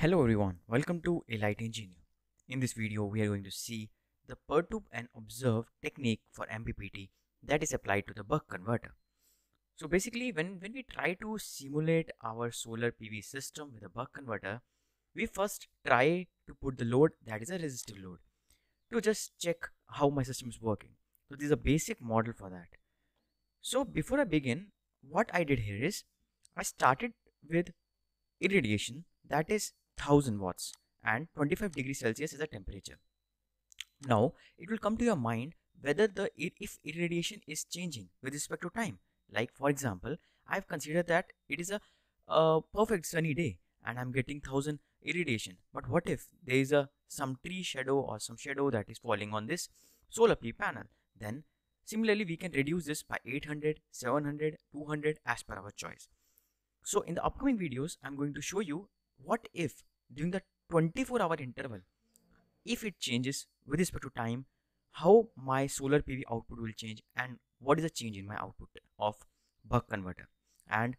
Hello everyone, welcome to Elite Engineer. In this video, we are going to see the perturb and observe technique for MPPT that is applied to the buck converter. So basically, when, when we try to simulate our solar PV system with a buck converter, we first try to put the load that is a resistive load to just check how my system is working. So this is a basic model for that. So before I begin, what I did here is I started with irradiation that is 1000 watts and 25 degrees Celsius is the temperature. Now it will come to your mind whether the if irradiation is changing with respect to time. Like for example, I've considered that it is a, a perfect sunny day and I'm getting 1000 irradiation. But what if there is a some tree shadow or some shadow that is falling on this solar P panel? Then similarly we can reduce this by 800, 700, 200 as per our choice. So in the upcoming videos, I'm going to show you what if during the 24 hour interval, if it changes with respect to time, how my solar PV output will change and what is the change in my output of buck converter. And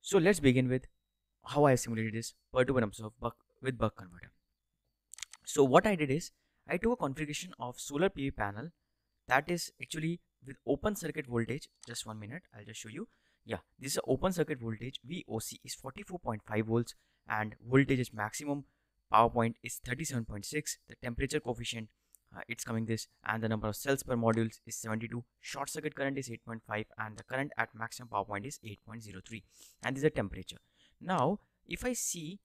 so let's begin with how I simulated this perturb and observe buck with buck converter. So what I did is I took a configuration of solar PV panel that is actually with open circuit voltage. Just one minute, I'll just show you. Yeah, this is open circuit voltage. VOC is 44.5 volts and voltage is maximum. Power point is 37.6 the temperature coefficient uh, it's coming this. And the number of cells per modules is 72 short circuit current is 8.5 and the current at maximum power point is 8.03 and this is the temperature. Now if i see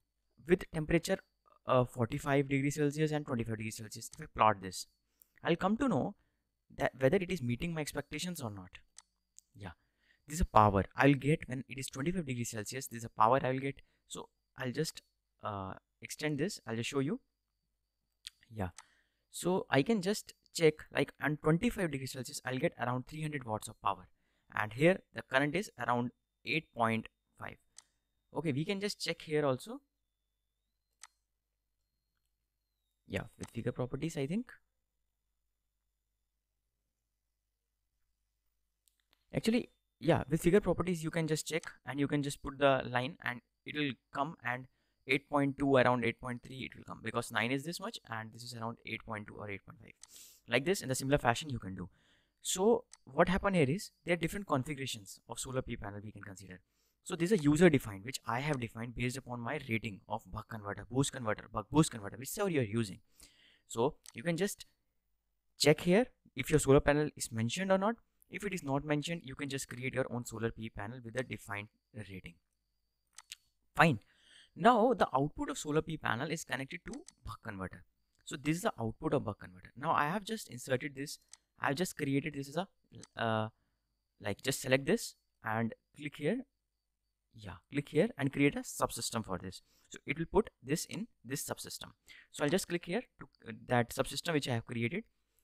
with temperature uh, 45 degrees celsius and 25 degrees celsius if i plot this i'll come to know that whether it is meeting my expectations or not. Yeah this is a power i'll get when it is 25 degrees celsius this is a power i'll get. So I'll just uh, extend this I'll just show you. Yeah. So I can just check like on 25 degrees Celsius I'll get around 300 watts of power. And here the current is around 8.5 okay we can just check here also. Yeah with figure properties I think. Actually yeah with figure properties you can just check and you can just put the line and it will come and 8.2 around 8.3 it will come because 9 is this much and this is around 8.2 or 8.5 like this in the similar fashion you can do. So what happened here is there are different configurations of solar p panel we can consider. So this is a user defined which i have defined based upon my rating of buck converter boost converter buck boost converter whichever you're using. So you can just check here if your solar panel is mentioned or not if it is not mentioned you can just create your own solar p panel with a defined rating. Fine. Now the output of solar p panel is connected to buck converter. So this is the output of buck converter. Now i have just inserted this. I've just created this as a uh, like just select this and click here. Yeah click here and create a subsystem for this. So it will put this in this subsystem. So i'll just click here to uh, that subsystem which i have created.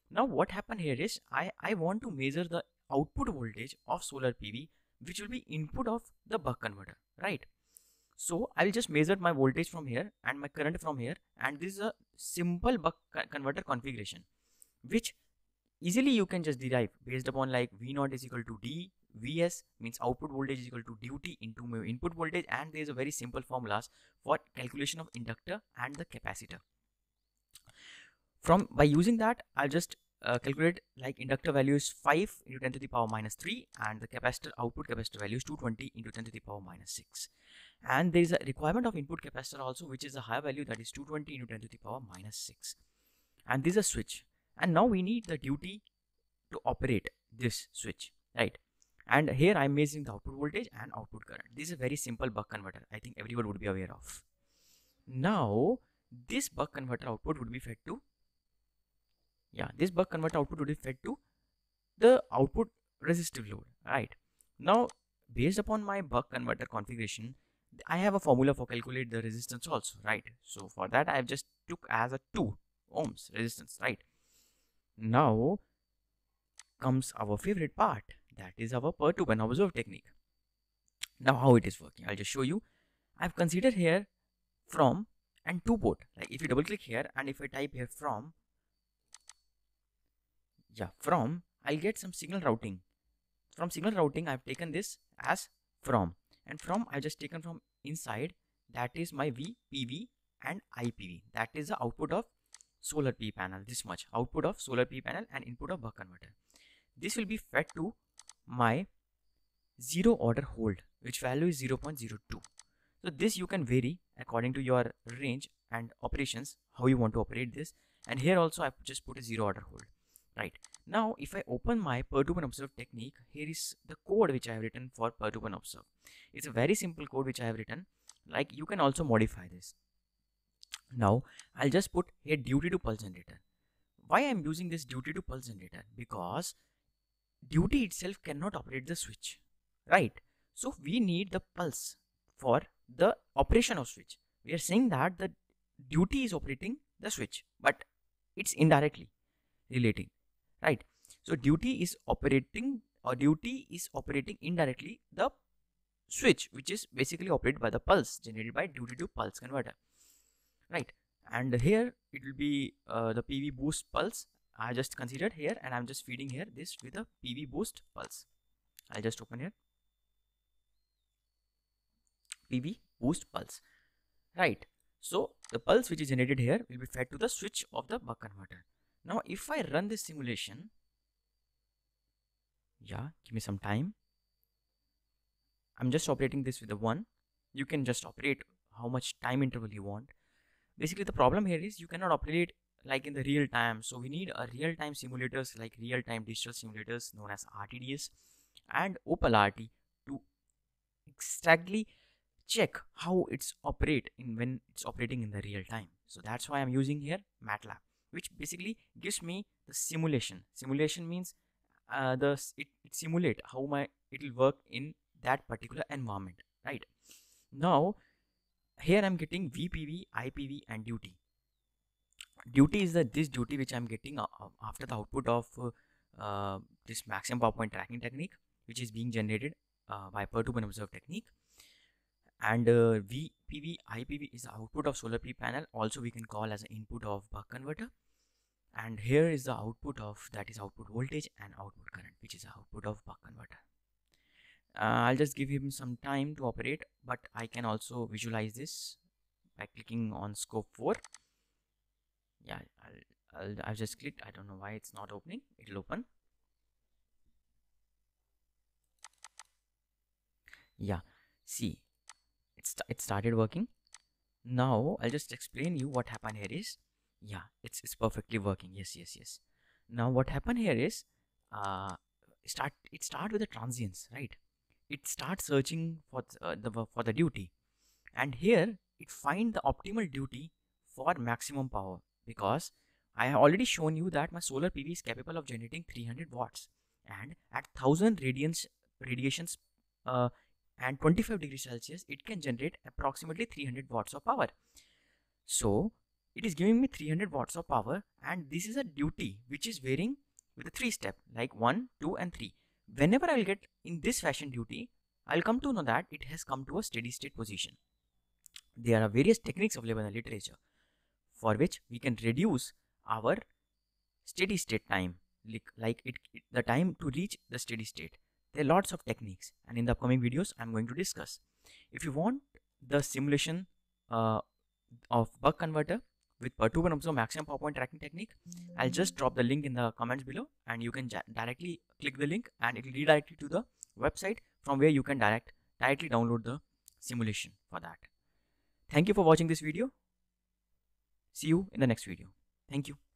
Now what happened here is i i want to measure the output voltage of solar pv which will be input of the buck converter right so I will just measure my voltage from here and my current from here and this is a simple buck converter configuration which easily you can just derive based upon like V0 is equal to D Vs means output voltage is equal to duty into my input voltage and there is a very simple formulas for calculation of inductor and the capacitor. From by using that I'll just uh, calculate like inductor value is 5 into 10 to the power minus 3 and the capacitor output capacitor value is 220 into 10 to the power minus 6 and there is a requirement of input capacitor also which is a higher value that is 220 into 10 to the power minus 6 and this is a switch. And now we need the duty to operate this switch right? And here i'm measuring the output voltage and output current. This is a very simple buck converter i think everyone would be aware of. Now this buck converter output would be fed to yeah this buck converter output would be fed to the output resistive load right now based upon my buck converter configuration I have a formula for calculate the resistance also, right? So for that I have just took as a 2 ohms resistance, right? Now comes our favorite part that is our perturb and observe technique. Now how it is working, I'll just show you. I've considered here from and two port. Like if you double click here and if I type here from, yeah, from, I'll get some signal routing. From signal routing, I've taken this as from. And from I just taken from inside. That is my VPV and IPV that is the output of solar P panel this much. Output of solar P panel and input of buck converter. This will be fed to my zero order hold which value is 0.02 so this you can vary according to your range and operations how you want to operate this. And here also I've just put a zero order hold right. Now if I open my perturb and observe technique here is the code which I have written for perturb and observe. It's a very simple code which I have written. Like you can also modify this. Now I'll just put here duty to pulse generator. Why I'm using this duty to pulse generator? Because duty itself cannot operate the switch. Right. So we need the pulse for the operation of switch. We are saying that the duty is operating the switch but it's indirectly relating right. So duty is operating or duty is operating indirectly the switch which is basically operated by the pulse generated by duty to pulse converter. Right. And here it will be uh, the PV boost pulse. I just considered here and I'm just feeding here this with a PV boost pulse. I'll just open here. PV boost pulse. Right. So the pulse which is generated here will be fed to the switch of the buck converter now if I run this simulation yeah give me some time. I'm just operating this with the one. You can just operate how much time interval you want. Basically the problem here is you cannot operate like in the real time. So we need a real time simulators like real time digital simulators known as RTDS and OPAL-RT to exactly check how it's operate in when it's operating in the real time. So that's why I'm using here MATLAB which basically gives me the simulation. Simulation means uh, the it, it simulate how my it will work in that particular environment right? Now here I'm getting VPV IPV and duty. Duty is the this duty which I'm getting uh, uh, after the output of uh, this maximum power point tracking technique which is being generated uh, by perturb and observe technique and uh, VPV IPV is the output of solar P panel also we can call as an input of buck converter. And here is the output of that is output voltage and output current which is the output of buck converter. Uh, I'll just give him some time to operate but I can also visualize this by clicking on scope 4 yeah I'll, I'll, I've just clicked. I don't know why it's not opening. It'll open. Yeah. See it's it started working. Now I'll just explain you what happened here is yeah it's, it's perfectly working. Yes yes yes. Now what happened here is uh start it start with the transients right? It starts searching for uh, the for the duty. And here it find the optimal duty for maximum power because I have already shown you that my solar PV is capable of generating 300 watts and at 1000 radians radiations uh, and 25 degrees Celsius it can generate approximately 300 watts of power. So it is giving me 300 watts of power and this is a duty which is varying with a three step like 1 2 and 3 whenever i'll get in this fashion duty i'll come to know that it has come to a steady state position. There are various techniques available in the literature for which we can reduce our steady state time like, like it, it the time to reach the steady state there are lots of techniques and in the upcoming videos i'm going to discuss. If you want the simulation uh, of buck converter with perturb and observe maximum power point tracking technique i'll just drop the link in the comments below and you can directly click the link and it will redirect you to the website from where you can direct directly download the simulation for that. Thank you for watching this video. See you in the next video. Thank you